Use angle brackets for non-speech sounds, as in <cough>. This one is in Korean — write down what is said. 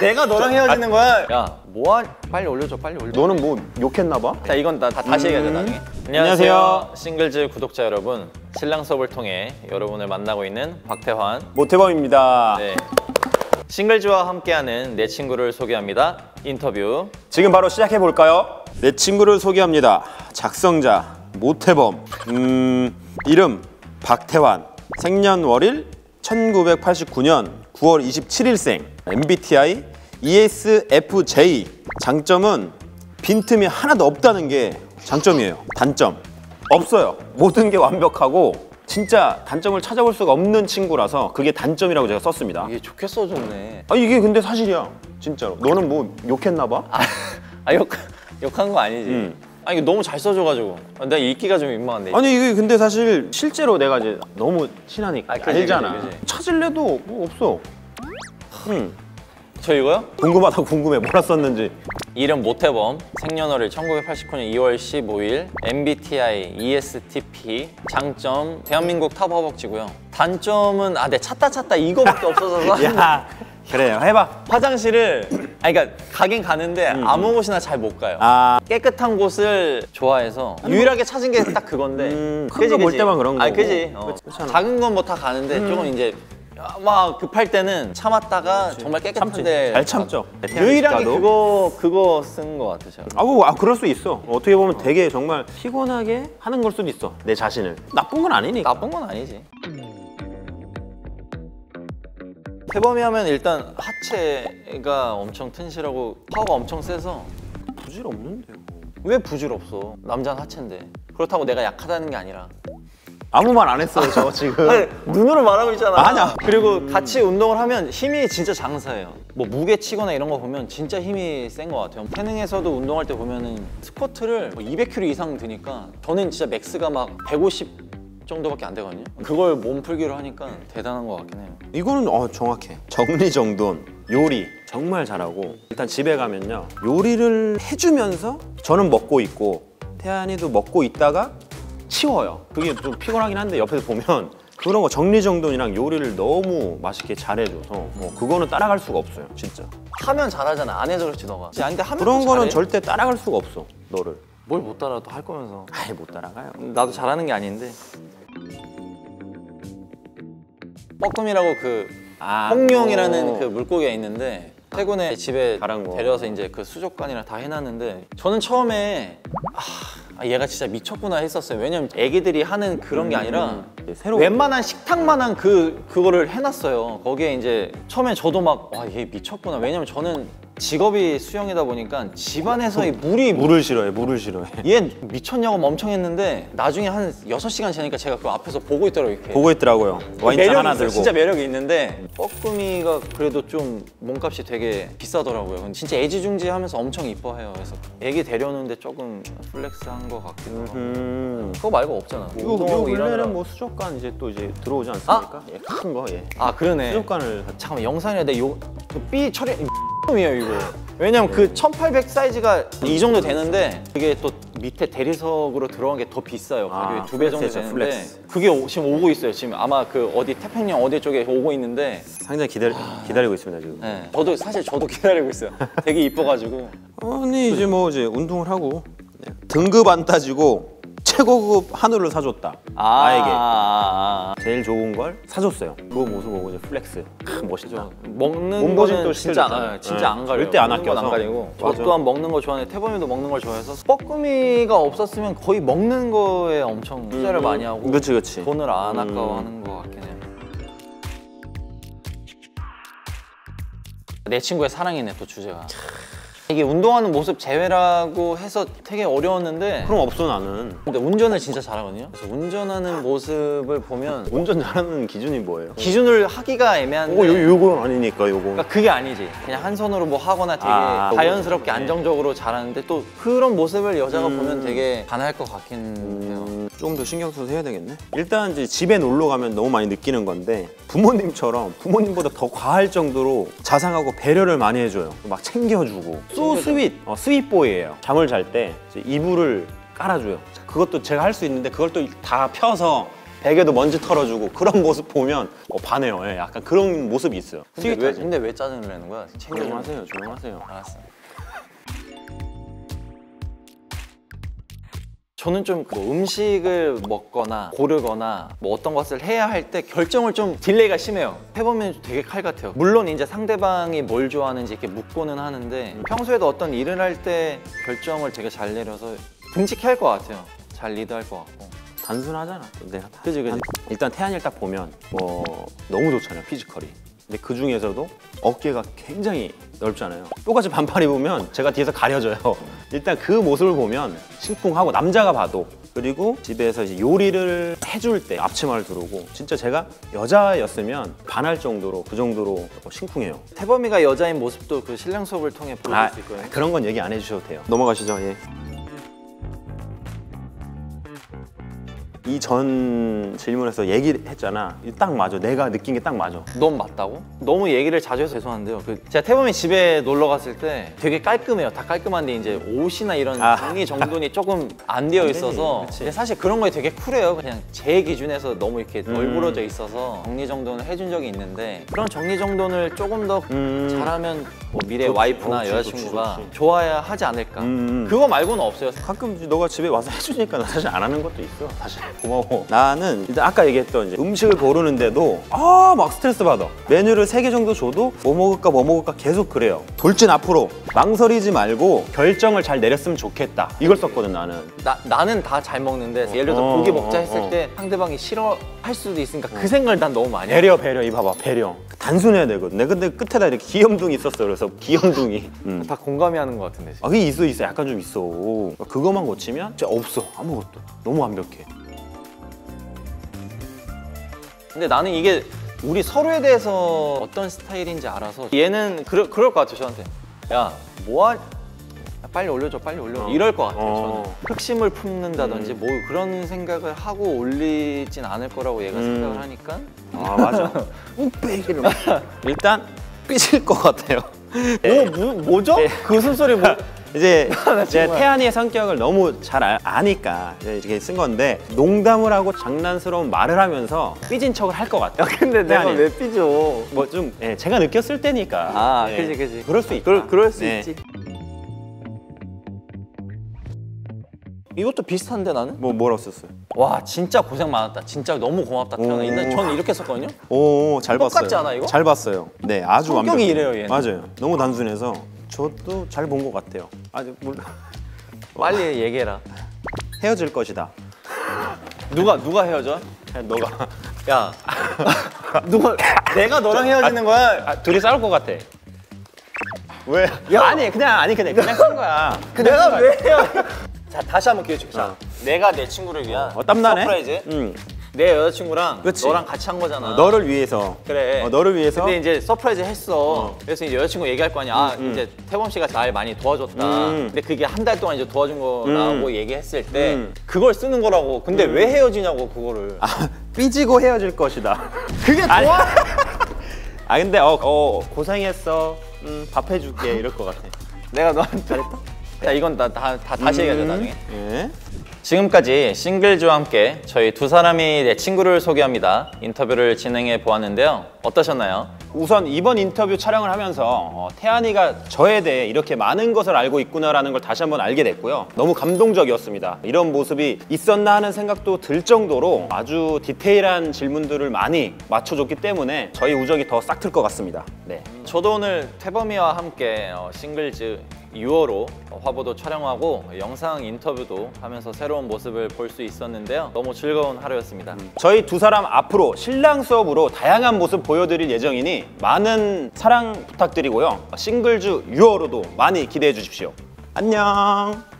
내가 너랑 헤어지는 거야. 야, 뭐하? 빨리 올려줘, 빨리 올려. 너는 뭐 욕했나 봐? 자, 이건 다, 다 다시 얘기하자 나중에. 안녕하세요, 싱글즈 구독자 여러분. 신랑 수업을 통해 여러분을 만나고 있는 박태환. 모태범입니다. 네. 싱글즈와 함께하는 내 친구를 소개합니다. 인터뷰. 지금 바로 시작해 볼까요? 내 친구를 소개합니다. 작성자 모태범. 음, 이름 박태환. 생년월일 1989년 9월 27일생. MBTI ESFJ. 장점은 빈틈이 하나도 없다는 게 장점이에요. 단점 없어요. 모든 게 완벽하고 진짜 단점을 찾아볼 수가 없는 친구라서 그게 단점이라고 제가 썼습니다. 이게 좋게 써줬네. 아 이게 근데 사실이야. 진짜로. 너는 뭐 욕했나 봐? 아, 아 욕, 욕한 거 아니지. 음. 아, 이거 너무 잘 써줘가지고. 아, 내가 읽기가 좀 민망한데. 아니 이게 근데 사실 실제로 내가 이제 너무 친하니까 아, 그지, 알잖아. 그지, 그지. 찾을래도 뭐 없어. 응. 저 이거요? 궁금하다 궁금해 뭐라 썼는지. 이름 모태범, 생년월일 1989년 2월 15일, MBTI ESTP, 장점 대한민국 top 허벅지고요. 단점은 아, 내 찾다 찾다 이거밖에 <laughs> 없어서 야 그래요 해봐. 화장실을 아니 그러니까 가긴 가는데 아무 곳이나 잘 못 가요. 음. 아 깨끗한 곳을 좋아해서 유일하게 찾은 게 딱 그건데. 음, 큰거볼 때만 그런 아, 거고. 그지. 어. 작은 건 뭐 다 가는데 조금 이제 막 급할 때는 참았다가 정말. 깨끗한데 잘 참죠. 유일하게 나도. 그거 그거 쓴 거 같으셔. 아, 뭐, 아 그럴 수 있어. 어떻게 보면 되게 정말 피곤하게 하는 걸 수도 있어. 내 자신을. 나쁜 건 아니니까. 나쁜 건 아니지. 태범이 하면 일단 하체가 엄청 튼실하고 파워가 엄청 세서 부질 없는데. 왜 부질 없어? 남자는 하체인데. 그렇다고 내가 약하다는 게 아니라. 아무 말 안 했어요 저 지금. <laughs> 아니, 눈으로 말하고 있잖아. 아니야. 그리고 같이 운동을 하면 힘이 진짜 장사예요. 뭐 무게 치거나 이런 거 보면 진짜 힘이 센 것 같아요. 태능에서도 운동할 때 보면은 스쿼트를 뭐 200kg 이상 드니까 저는 진짜 맥스가 막 150 정도밖에 안 되거든요. 그걸 몸풀기로 하니까 대단한 것 같긴 해요. 이거는 어, 정확해. 정리정돈, 요리 정말 잘하고 일단 집에 가면요 요리를 해주면서 저는 먹고 있고 태안이도 먹고 있다가 치워요. 그게 좀 피곤하긴 한데 옆에서 보면 그런 거 정리정돈이랑 요리를 너무 맛있게 잘해줘서 뭐 그거는 따라갈 수가 없어요, 진짜. 하면 잘하잖아. 안 해서 그렇지 너가. 아니, 근데 하면 그런 또 거는 잘해. 절대 따라갈 수가 없어, 너를. 뭘 못 따라 또 할 거면서. 아예 못 따라가요. 나도 잘하는 게 아닌데. 뻐끔이라고 그 아, 홍룡이라는 어. 그 물고기가 있는데 최근에 집에 거. 데려와서 이제 그 수족관이랑 다 해놨는데 저는 처음에 아 얘가 진짜 미쳤구나 했었어요. 왜냐면 애기들이 하는 그런 게 아니라 음, 새로 웬만한 식탁만한 그 그거를 해놨어요. 거기에 이제 처음에 저도 막 와 얘 미쳤구나. 왜냐면 저는 직업이 수영이다 보니까 집안에서의 물이 물을 싫어해, 물을 싫어해. <laughs> 얘 미쳤냐고 엄청 했는데 나중에 한 6시간 지나니까 제가 그 앞에서 보고 있더라고요 이렇게 보고 있더라고요. 와인잔 매력이 하나 있어요. 들고. 진짜 매력이 있는데 뻐꾸미가 그래도 좀 몸값이 되게 비싸더라고요 근데 진짜 애지중지하면서 엄청 이뻐해요 그래서 애기 데려오는데 조금 flex한 것 같기도 하고 음. 그거 말고 없잖아 요, 요 운동하고 근래는 일하느라. 뭐 수족관 이제 또 이제 들어오지 않습니까? 예, 큰 거, 예. 아 그러네 수족관을 잠깐만 영상에 내요B 처리 이에요 이거 왜냐면 그 1800 사이즈가 이 정도 되는데 그게 또 밑에 대리석으로 들어간 게 더 비싸요 가격이 아, 두배 정도 되는데 flex. 그게 오- 지금 오고 있어요 지금 아마 그 어디 태평양 어디 쪽에 오고 있는데 상당히 기다리, 기다리고 있습니다 지금. 네. 저도 사실 저도 <laughs> 기다리고 있어요 되게 이뻐가지고 아니 이제 뭐 이제 운동을 하고 네. 등급 안 따지고 최고급 한우를 사줬다. 아, 나에게 아, 아, 제일 좋은 걸 사줬어요. 그 모습 보고 이제 flex. 크, 멋있죠. 아. 먹는 거는 또 진짜 안. 아, 진짜 네. 안 가려요 절대 안 아껴서. 가리고 저. 또한 먹는 거 좋아하는데 태범이도 먹는 걸 좋아해서 뻐꾸미가 없었으면 거의 먹는 거에 엄청 투자를 많이 하고 그렇지 그렇지. 돈을 안 음. 아까워하는 것 같긴 해요. 내 친구의 사랑이네 또 주제가. 이게 운동하는 모습 제외라고 해서 되게 어려웠는데 그럼 없어 나는. 근데 운전을 진짜 잘하거든요. 그래서 운전하는 모습을 보면 운전 잘하는 기준이 뭐예요? 기준을 하기가 애매한데 어, 요 요건 아니니까 요거. 그러니까 그게 아니지. 그냥 한 손으로 뭐 하거나 되게 아, 자연스럽게 네. 안정적으로 잘하는데 또 그런 모습을 여자가 음. 보면 되게 반할 것 같긴 해요. 음, 조금 더 신경 써서 해야 되겠네. 일단 이제 집에 놀러 가면 너무 많이 느끼는 건데 부모님처럼 부모님보다 더 과할 정도로 자상하고 배려를 많이 해줘요. 막 챙겨주고. so sweet, 어, sweet boy예요. 잠을 잘 때 이불을 깔아줘요. 그것도 제가 할 수 있는데 그걸 또 다 펴서 베개도 먼지 털어주고 그런 모습 보면 어, 반해요. 예, 약간 그런 모습이 있어요. 근데 왜. 근데 왜 짜증을 내는 거야? 챙겨주면 조용하세요, 조용하세요. 알았어. 저는 좀 뭐 음식을 먹거나 고르거나 뭐 어떤 것을 해야 할 때 결정을 좀 delay가 심해요. 해보면 되게 칼 같아요. 물론 이제 상대방이 뭘 좋아하는지 이렇게 묻고는 하는데 평소에도 어떤 일을 할 때 결정을 되게 잘 내려서 듬직해 할 것 같아요. 잘 리드할 것 같고. 단순하잖아. 내가 다. 그지, 그지. 일단 태안이를 딱 보면 뭐 너무 좋잖아요, 피지컬이. 근데 그 중에서도 어깨가 굉장히 넓잖아요. 똑같이 반팔 입으면 제가 뒤에서 가려져요. 일단 그 모습을 보면 심쿵하고 남자가 봐도 그리고 집에서 이제 요리를 해줄 때 앞치마를 두르고 진짜 제가 여자였으면 반할 정도로 그 정도로 심쿵해요. 태범이가 여자인 모습도 그 신랑 수업을 통해 보여줄 아, 수 있고요. 그런 건 얘기 안 해주셔도 돼요. 넘어가시죠. 예. 이전 질문에서 얘기를 했잖아. 이딱 맞아. 내가 느낀 게 딱 맞아. 너무 맞다고? 너무 얘기를 자주 해서 죄송한데요. 그 제가 태범이 집에 놀러 갔을 때 되게 깔끔해요. 다 깔끔한데 이제 옷이나 이런 아. 정리 정돈이 조금 안 되어 있어서. 근데 사실 그런 거에 되게 쿨해요. 그냥 제 기준에서 너무 이렇게 널브러져 있어서 정리 정돈을 해준 적이 있는데 그런 정리 정돈을 조금 더 음. 잘하면 뭐 미래 좋지. 와이프나 좋지, 여자친구가 좋지. 좋아야 하지 않을까. 음. 그거 말고는 없어요. 가끔 너가 집에 와서 해주니까 나 사실 안 하는 것도 있어. 사실 고마워. 나는 일단 아까 얘기했던 이제 음식을 고르는데도 아 막 스트레스 받아. 메뉴를 세 개 정도 줘도 뭐 먹을까 뭐 먹을까 계속 그래요. 돌진 앞으로 망설이지 말고 결정을 잘 내렸으면 좋겠다. 이걸 썼거든 나는. 나, 나는 다 잘 먹는데 예를 들어 어, 고기 먹자 어, 했을 어. 때 상대방이 싫어할 수도 있으니까 그 생각을 난 너무 많이 해. 배려 배려 이 봐봐 배려. 단순해야 되거든. 내가 근데 끝에다 이렇게 귀염둥이 있었어. 그래서 귀염둥이. 음. 다 공감이 하는 것 같은데. 지금. 아 그게 있어 있어 약간 좀 있어. 그거만 고치면 진짜 없어 아무것도. 너무 완벽해. 근데 나는 이게 우리 서로에 대해서 어떤 스타일인지 알아서 얘는 그럴, 그럴 것 같아 저한테 야 뭐하 야, 빨리 올려줘 빨리 올려줘 어. 이럴 것 같아요 어. 저는 흑심을 품는다든지 뭐 그런 생각을 하고 올리진 않을 거라고 얘가 음. 생각을 하니까 아 맞아. <laughs> 욱빼기를 일단 삐질 것 같아요. 뭐, 뭐 뭐죠? 그 숨소리 뭐 이제 <laughs> 나 제. 태안이의 성격을 너무 잘 아, 이제 이렇게 쓴 건데 농담을 하고 장난스러운 말을 하면서 삐진 척을 할 것 같아요. 근데 내가 태안이. 왜 삐져 뭐좀 예, 제가 느꼈을 때니까. 아 예. 그지 그지 그럴 수 있다. 그럴, 그럴 수 네. 있지 이것도 비슷한데 나는? 뭐 뭐라고 썼어요? 와 진짜 고생 많았다 진짜 너무 고맙다 태어나 저는 이렇게 썼거든요 오, 잘 봤어요. 똑같지 않아, 이거? 잘 봤어요. 네, 아주 성격이 완벽해요. 이래요, 얘는. 맞아요. 너무 단순해서 저도 잘 본 것 같아요. 아직 몰라. 빨리 얘기해라 헤어질 것이다. 누가 누가 헤어져? 그냥 너가 야 누가 내가 너랑 헤어지는 거야? 아, 둘이 싸울 것 같아. 왜? 야. 아니 그냥 아니 그냥 그냥 쓴 거야. 그냥 내가 쓴왜 거야. 헤어? 자 다시 한번 기회 줄게. 자, 어. 내가 내 친구를 위한 어, 땀나네. surprise. 응. 내 여자친구랑 그치. 너랑 같이 한 거잖아. 어, 너를 위해서. 그래. 어, 너를 위해서. 근데 이제 surprise 했어. 어. 그래서 이제 여자친구 얘기할 거 아니야. 아, 음. 이제 태범 씨가 날 많이 도와줬다. 음. 근데 그게 한 달 동안 이제 도와준 거라고 음. 얘기했을 때 음. 그걸 쓰는 거라고. 근데 왜 헤어지냐고 그거를. 아, 삐지고 헤어질 것이다. 그게 좋아? <laughs> 아 근데 어, 어 고생했어. 음, 밥 해줄게 이럴 것 같아. 내가 너한테 잘했다. 자 이건 다, 다, 다 다시 얘기하자 나중에. 예. 지금까지 싱글즈와 함께 저희 두 사람이 내 친구를 소개합니다. 인터뷰를 진행해 보았는데요. 어떠셨나요? 우선 이번 인터뷰 촬영을 하면서 어, 태안이가 저에 대해 이렇게 많은 것을 알고 있구나라는 걸 다시 한번 알게 됐고요. 너무 감동적이었습니다. 이런 모습이 있었나 하는 생각도 들 정도로 아주 디테일한 질문들을 많이 맞춰줬기 때문에 저희 우정이 더 싹 틀 것 같습니다. 네. 저도 오늘 태범이와 함께 어, 싱글즈 6호로 화보도 촬영하고 영상 인터뷰도 하면서 새로운 모습을 볼 수 있었는데요. 너무 즐거운 하루였습니다. 저희 두 사람 앞으로 신랑 수업으로 다양한 모습 보여드릴 예정이니 많은 사랑 부탁드리고요. 싱글즈 6호로도 많이 기대해 주십시오. 안녕.